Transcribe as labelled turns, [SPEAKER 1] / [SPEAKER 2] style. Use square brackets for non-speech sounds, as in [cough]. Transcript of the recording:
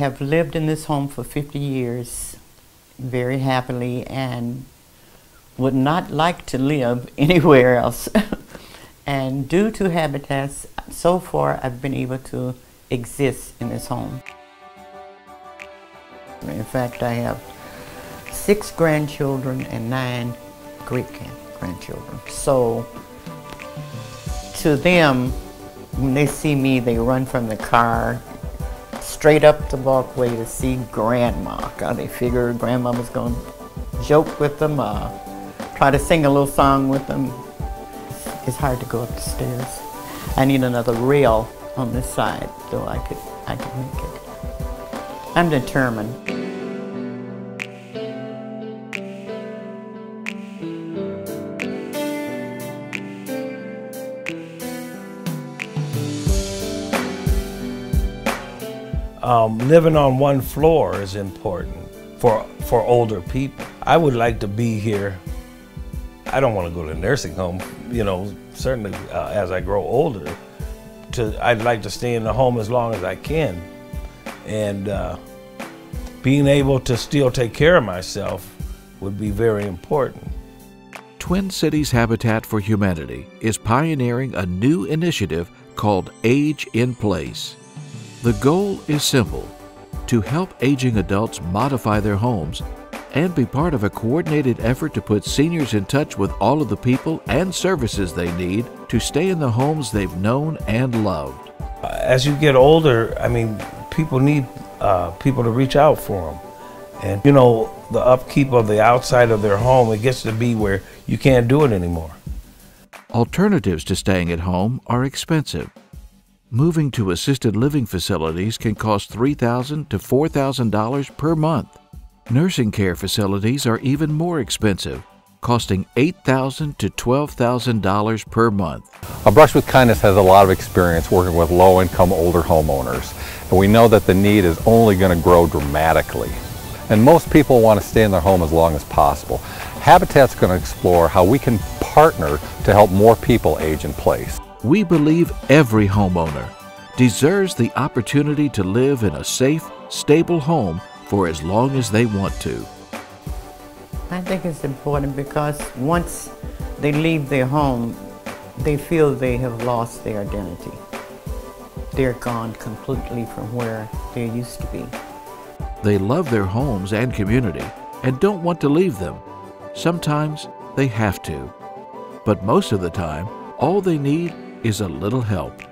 [SPEAKER 1] have lived in this home for 50 years very happily and would not like to live [laughs] anywhere else. [laughs] and due to Habitats, so far I've been able to exist in this home. In fact, I have six grandchildren and nine great grandchildren. So to them, when they see me, they run from the car straight up the walkway to see grandma. God, they figure grandma was going to joke with them, uh, try to sing a little song with them. It's hard to go up the stairs. I need another rail on this side so I could, I could make it. I'm determined.
[SPEAKER 2] Um, living on one floor is important for for older people. I would like to be here. I don't want to go to a nursing home, you know. Certainly, uh, as I grow older, to I'd like to stay in the home as long as I can, and uh, being able to still take care of myself would be very important.
[SPEAKER 3] Twin Cities Habitat for Humanity is pioneering a new initiative called Age in Place. The goal is simple to help aging adults modify their homes and be part of a coordinated effort to put seniors in touch with all of the people and services they need to stay in the homes they've known and loved.
[SPEAKER 2] As you get older, I mean, people need uh, people to reach out for them. And, you know, the upkeep of the outside of their home, it gets to be where you can't do it anymore.
[SPEAKER 3] Alternatives to staying at home are expensive. Moving to assisted living facilities can cost $3,000 to $4,000 per month. Nursing care facilities are even more expensive, costing $8,000 to $12,000 per month.
[SPEAKER 4] A Brush with Kindness has a lot of experience working with low-income older homeowners, and we know that the need is only going to grow dramatically. And most people want to stay in their home as long as possible. Habitat's going to explore how we can partner to help more people age in place.
[SPEAKER 3] We believe every homeowner deserves the opportunity to live in a safe, stable home for as long as they want to.
[SPEAKER 1] I think it's important because once they leave their home, they feel they have lost their identity. They're gone completely from where they used to be.
[SPEAKER 3] They love their homes and community and don't want to leave them. Sometimes they have to. But most of the time, all they need is a little help.